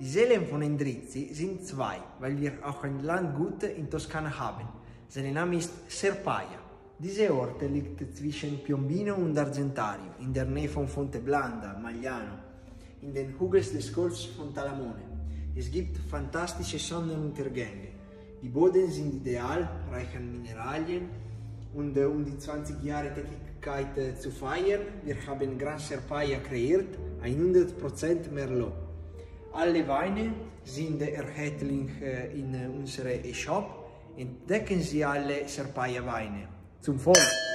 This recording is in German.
Die Seelen von Endrizzi sind zwei, weil wir auch ein Landgut in Toskana haben. Sein Name ist Serpaia. Diese Orte liegt zwischen Piombino und Argentario, in der Nähe von Fonteblanda, Magliano, in den Hügeln des Golfs von Talamone. Es gibt fantastische Sonnenuntergänge. Die Boden sind ideal, reich an Mineralien und äh, um die 20 Jahre Tätigkeit äh, zu feiern, wir haben Gran Serpaia kreiert, 100% Merlot. Alle Weine sind erhältlich äh, in unserem E-Shop. Entdecken Sie alle Serpaia Weine. Zum Volk!